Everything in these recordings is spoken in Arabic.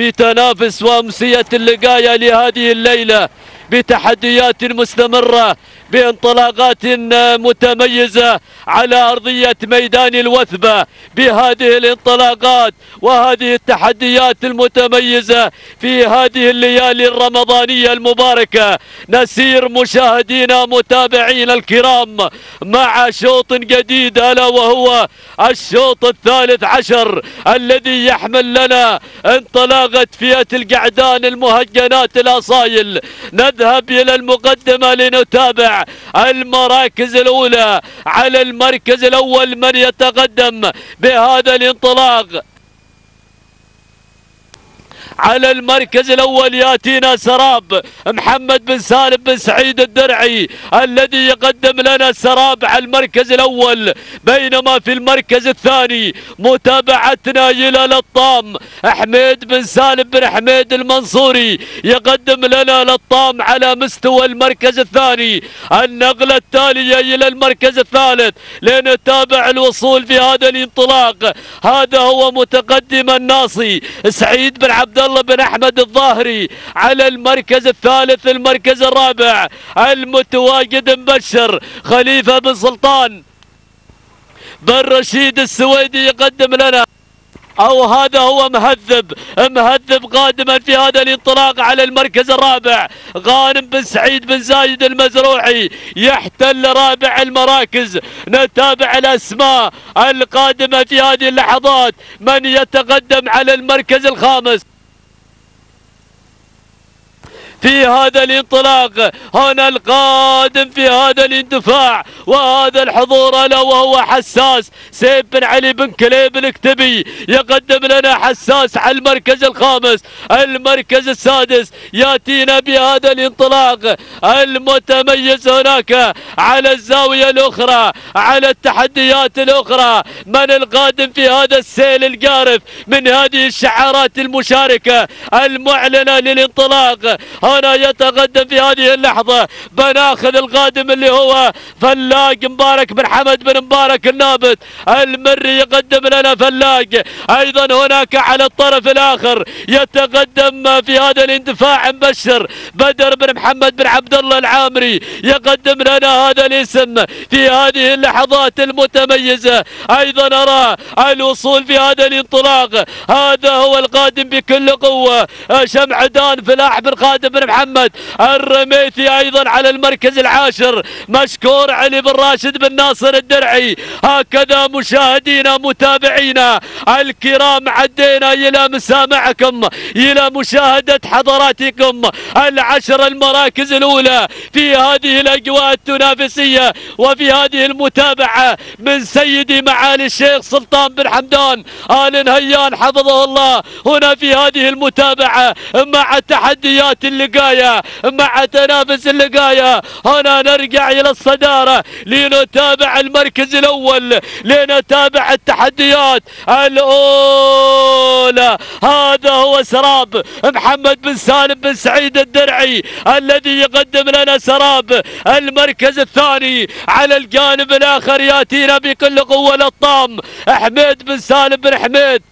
في تنافس وأمسية اللقاية لهذه الليلة. بتحديات مستمرة بانطلاقات متميزة على أرضية ميدان الوثبة. بهذه الانطلاقات وهذه التحديات المتميزة في هذه الليالي الرمضانية المباركة نسير مشاهدينا متابعينا الكرام مع شوط جديد ألا وهو الشوط الثالث عشر الذي يحمل لنا انطلاقة فئة القعدان المهجنات الأصايل. نذهب إلى المقدمة لنتابع المراكز الأولى على المركز الأول من يتقدم بهذا الانطلاق. على المركز الأول يأتينا سراب محمد بن سالم بن سعيد الدرعي الذي يقدم لنا سراب على المركز الأول. بينما في المركز الثاني متابعتنا إلى لطام حميد بن سالم بن حميد المنصوري يقدم لنا لطام على مستوى المركز الثاني. النقلة التالية إلى المركز الثالث لنتابع الوصول في هذا الانطلاق. هذا هو متقدم الناصي سعيد بن عبد الله الله بن أحمد الظاهري على المركز الثالث المركز الرابع المتواجد مبشر خليفة بن سلطان بن رشيد السويدي يقدم لنا. أو هذا هو مهذب مهذب قادما في هذا الانطلاق على المركز الرابع. غانم بن سعيد بن زايد المزروعي يحتل رابع المراكز. نتابع الأسماء القادمة في هذه اللحظات. من يتقدم على المركز الخامس؟ في هذا الانطلاق هنا القادم في هذا الاندفاع. وهذا الحضور ألا وهو حساس. سيف بن علي بن كليب الاكتبي يقدم لنا حساس على المركز الخامس. المركز السادس يأتينا بهذا الإنطلاق. المتميز هناك على الزاوية الأخرى على التحديات الأخرى. من القادم في هذا السيل القارف من هذه الشعارات المشاركة المعلنة للإنطلاق؟ هنا يتقدم في هذه اللحظة. بناخذ القادم اللي هو فلاق مبارك بن حمد بن مبارك النابت. المري يقدم لنا فلاق. أيضا هناك على الطرف الآخر يتقدم في هذا الاندفاع مبشر. بدر بن محمد بن عبد الله العامري يقدم لنا هذا الاسم في هذه اللحظات المتميزة. أيضا أرى الوصول في هذا الانطلاق. هذا هو القادم بكل قوة. شمعدان فلاح بن خادم بن محمد. الرميثي أيضا على المركز العاشر. مشكور علي بن راشد بن ناصر الدرعي. هكذا مشاهدينا متابعينا الكرام عدينا إلى مسامعكم إلى مشاهدة حضراتكم. العشر المراكز الأولى في هذه الأجواء التنافسية وفي هذه المتابعة من سيدي معالي الشيخ سلطان بن حمدان. آل نهيان حفظه الله. هنا في هذه المتابعة مع تحديات اللقاء اللقاية مع تنافس اللقاية هنا نرجع إلى الصدارة لنتابع المركز الأول لنتابع التحديات الأولى. هذا هو سراب محمد بن سالم بن سعيد الدرعي الذي يقدم لنا سراب. المركز الثاني على الجانب الآخر يأتينا بكل قوة للطام. حميد بن سالم بن حميد.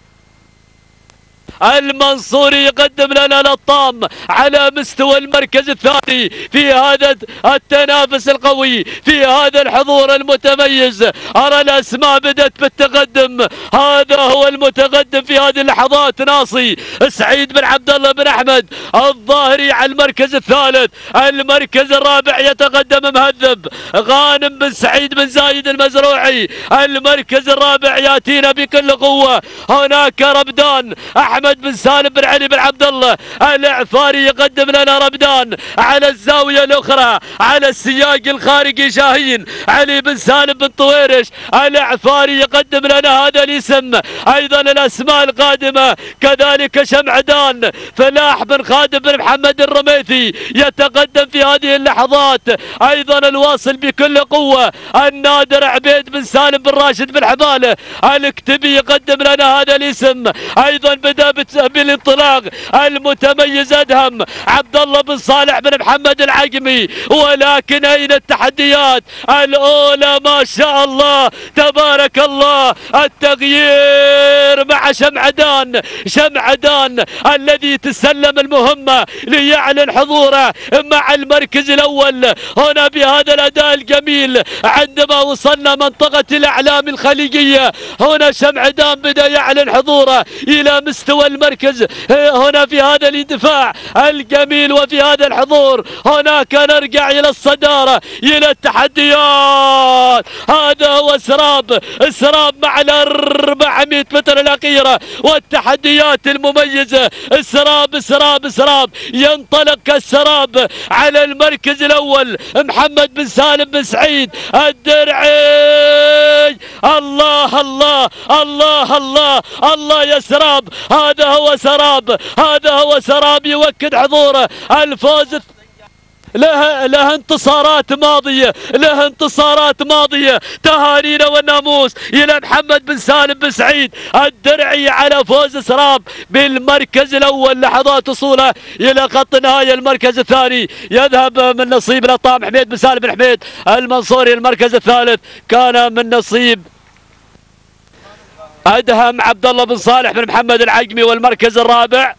المنصوري يقدم لنا لطام على مستوى المركز الثاني في هذا التنافس القوي في هذا الحضور المتميز. أرى الأسماء بدأت بالتقدم. هذا هو المتقدم في هذه اللحظات. ناصي سعيد بن عبد الله بن أحمد الظاهري على المركز الثالث. المركز الرابع يتقدم مهذب. غانم بن سعيد بن زايد المزروعي. المركز الرابع يأتينا بكل قوة. هناك ربدان أحمد محمد بن سالم بن علي بن عبد الله الأعفاري يقدم لنا رمدان على الزاوية الأخرى على السياق الخارجي شاهين. علي بن سالم بن طويرش الأعفاري يقدم لنا هذا الاسم. أيضا الأسماء القادمة كذلك شمعدان فلاح بن خادم بن محمد الرميثي يتقدم في هذه اللحظات. أيضا الواصل بكل قوة النادر عبيد بن سالم بن راشد بن حباله الكتبي يقدم لنا هذا الاسم. أيضا بدا بالانطلاق المتميز أدهم عبد الله بن صالح بن محمد العقمي ولكن أين التحديات؟ الأولى ما شاء الله تبارك الله التغيير مع شمعدان شمعدان الذي تسلم المهمة ليعلن حضوره مع المركز الأول. هنا بهذا الأداء الجميل عندما وصلنا منطقة الأعلام الخليجية هنا شمعدان بدأ يعلن حضوره إلى مستوى المركز هنا في هذا الاندفاع الجميل وفي هذا الحضور. هناك نرجع إلى الصدارة إلى التحديات. هذا هو سراب سراب مع ال 400 متر الأخيرة والتحديات المميزة. السراب سراب سراب. ينطلق كالسراب على المركز الأول محمد بن سالم بن سعيد الدرعي. الله الله الله الله الله يا سراب هذا هو سراب هذا هو سراب يوكد حضوره. الفوز له له انتصارات ماضية له انتصارات ماضية. تهانينا والناموس إلى محمد بن سالم بن سعيد. الدرعي على فوز سراب بالمركز الأول لحظات وصوله إلى خط نهاية المركز الثاني. يذهب من نصيب الأطام حميد بن سالم بن حميد. المنصوري المركز الثالث. كان من نصيب أدهم عبد الله بن صالح بن محمد العقمي والمركز الرابع.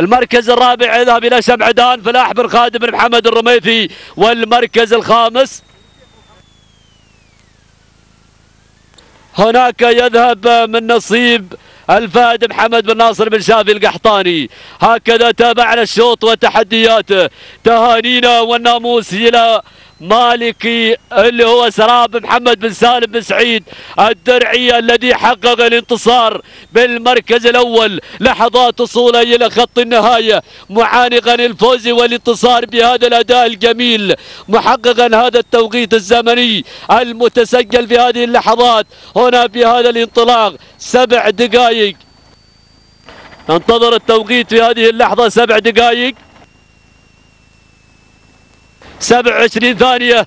المركز الرابع يذهب إلى شمعدان فلاح بن خادم بن محمد الرميثي والمركز الخامس. هناك يذهب من نصيب الفهد محمد بن ناصر بن شافي القحطاني. هكذا تابعنا الشوط وتحدياته. تهانينا والناموس إلى مالكي اللي هو سراب محمد بن سالم بن سعيد الدرعي الذي حقق الانتصار بالمركز الأول لحظات وصوله إلى خط النهاية معانقا الفوز والانتصار بهذا الأداء الجميل محققا هذا التوقيت الزمني المتسجل في هذه اللحظات. هنا بهذا الانطلاق سبع دقائق. ننتظر التوقيت في هذه اللحظة سبع دقائق. 27 ثانية.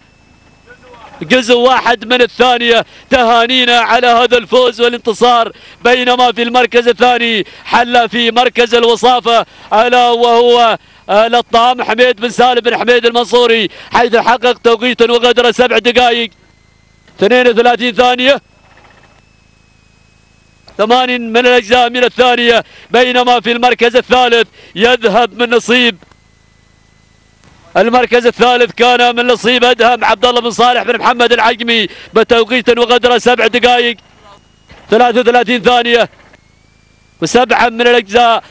جزء واحد من الثانية. تهانينا على هذا الفوز والانتصار بينما في المركز الثاني حل في مركز الوصافة. ألا وهو لطام حميد بن سالم بن حميد المنصوري حيث حقق توقيتا وقدره سبع دقائق. 32 ثانية. ثمان من الأجزاء من الثانية. بينما في المركز الثالث يذهب من نصيب المركز الثالث كان من نصيب أدهم عبد الله بن صالح بن محمد العقمي بتوقيت وقدره سبع دقائق. 33 ثانية. وسبعة من الأجزاء.